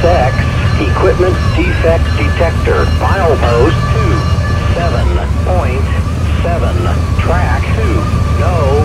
SX Equipment Defect Detector. file post 2, 7.7, track 2, no